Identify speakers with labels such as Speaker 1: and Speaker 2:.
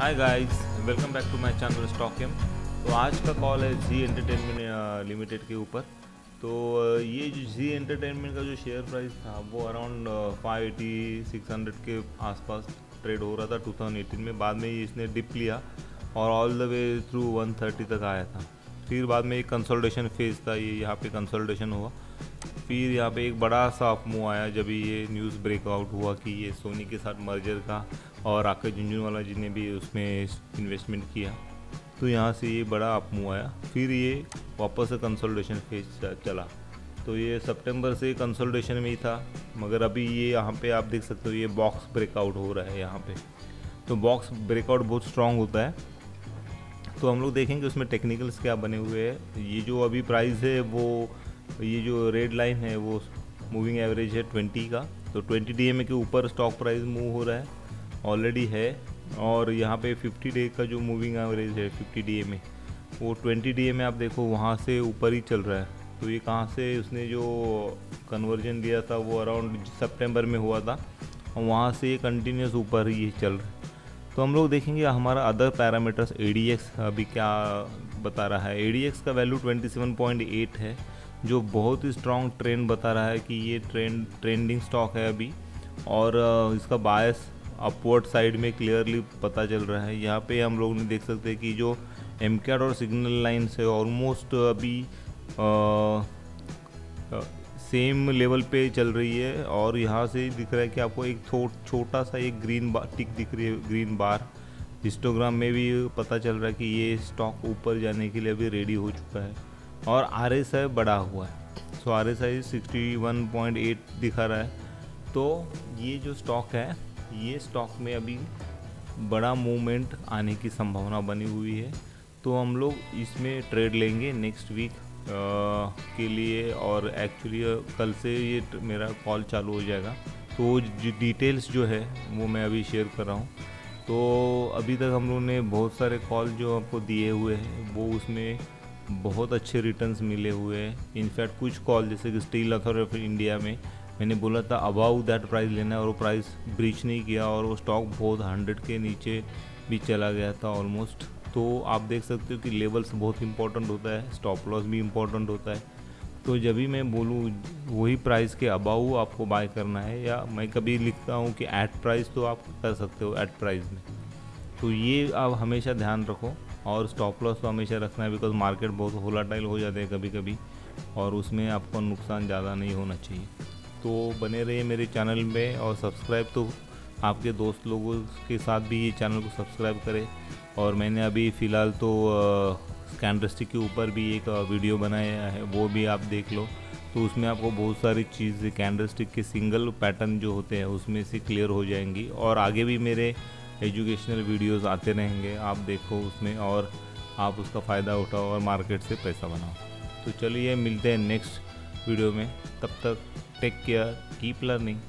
Speaker 1: Hi guys welcome back to my channel stock M तो आज का कॉल है जी एंटरटेनमेंट लिमिटेड के ऊपर। तो ये जो जी एंटरटेनमेंट का जो शेयर प्राइस था, वो around five eighty six hundred के आसपास ट्रेड हो रहा था 2018 में। बाद में ये इसने डिप लिया और ऑल द वे थ्रू 130 तक आया था। फिर बाद में एक कंसोल्टेशन फ़ेज़ था, ये यहाँ पे कंसोल्टेशन हुआ। फिर यहाँ पे एक बड़ा सा अप मूव आया जब ये न्यूज़ ब्रेकआउट हुआ कि ये सोनी के साथ मर्जर का। और आकाश झुंझुनवाला जी ने भी उसमें इन्वेस्टमेंट किया। तो यहाँ से ये बड़ा अप मूव आया। फिर ये वापस से कंसोल्टेशन फ़ेज़ चला। तो ये सितंबर से कंसोल्टेशन में ही था। मगर अभी ये यहाँ पे आप देख सकते हो ये बॉक्स ब्रेकआउट हो रहा है यहाँ पे। तो बॉक्स ब्रेकआउट बहुत स्ट्रांग होता है। तो हम लोग देखेंगे उसमें टेक्निकल्स क्या बने हुए हैं। ये जो अभी प्राइस है वो, ये जो रेड लाइन है वो मूविंग एवरेज है ट्वेंटी का। तो ट्वेंटी डी के ऊपर स्टॉक प्राइस मूव हो रहा है। ऑलरेडी है और यहाँ पे 50 डे का जो मूविंग एवरेज है 50 डी में, वो 20 डी में आप देखो वहाँ से ऊपर ही चल रहा है। तो ये कहाँ से उसने जो कन्वर्जन दिया था, वो अराउंड सितंबर में हुआ था, और वहाँ से ये कंटिन्यूस ऊपर ही चल रहा है। तो हम लोग देखेंगे हमारा अदर पैरामीटर्स एडीएक्स अभी क्या बता रहा है। एडीएक्स का वैल्यू 27.8 है, जो बहुत ही स्ट्रॉन्ग ट्रेंड बता रहा है कि ये ट्रेंड ट्रेंडिंग स्टॉक है अभी, और इसका बायस अपवर्ड साइड में क्लियरली पता चल रहा है। यहाँ पे हम लोग ने देख सकते हैं कि जो एम और सिग्नल लाइन से ऑलमोस्ट अभी सेम लेवल पे चल रही है और यहाँ से दिख रहा है कि आपको एक छोटा सा एक ग्रीन बार टिक दिख रही है ग्रीन बार हिस्टोग्राम में भी पता चल रहा है कि ये स्टॉक ऊपर जाने के लिए अभी रेडी हो चुका है और आर एस आई बढ़ा हुआ है। So R S I sixty one point eight दिखा रहा है। तो ये जो स्टॉक है ये स्टॉक में अभी बड़ा मूवमेंट आने की संभावना बनी हुई है। तो हम लोग इसमें ट्रेड लेंगे नेक्स्ट वीक के लिए और एक्चुअली कल से ये मेरा कॉल चालू हो जाएगा। तो डिटेल्स जो है, वो मैं अभी शेयर कर रहा हूँ। तो अभी तक हम लोग ने बहुत सारे कॉल जो आपको दिए हुए हैं, वो उसमें बहुत अच्छे रिटर्न्स मिले हुए हैं। इनफैक्ट कुछ कॉल जैसे कि स्टील अथॉरिटी ऑफ़ इंडिया में मैंने बोला था अबाउ दैट प्राइस लेना है, और वो प्राइस ब्रीच नहीं किया और वो स्टॉक बहुत हंड्रेड के नीचे भी चला गया था ऑलमोस्ट तो आप देख सकते हो कि लेवल्स बहुत इंपॉर्टेंट होता है स्टॉप लॉस भी इम्पोर्टेंट होता है। तो जब भी मैं बोलूँ, वही प्राइस के अबाउ आपको बाय करना है, या मैं कभी लिखता हूँ कि एट प्राइस तो आप कर सकते हो एट प्राइस में। तो ये आप हमेशा ध्यान रखो और स्टॉप लॉस तो हमेशा रखना है बिकॉज़ मार्केट बहुत होलाटाइल हो जाते हैं कभी कभी और उसमें आपको नुकसान ज़्यादा नहीं होना चाहिए। तो बने रहिए मेरे चैनल में और सब्सक्राइब तो आपके दोस्त लोगों के साथ भी ये चैनल को सब्सक्राइब करें। और मैंने अभी फ़िलहाल तो कैंडस्टिक के ऊपर भी एक वीडियो बनाया है, वो भी आप देख लो। तो उसमें आपको बहुत सारी चीज़ कैंडलस्टिक के सिंगल पैटर्न जो होते हैं, उसमें से क्लियर हो जाएँगी। और आगे भी मेरे एजुकेशनल वीडियोस आते रहेंगे, आप देखो उसमें और आप उसका फ़ायदा उठाओ और मार्केट से पैसा बनाओ। तो चलिए मिलते हैं नेक्स्ट वीडियो में, तब तक टेक केयर कीप लर्निंग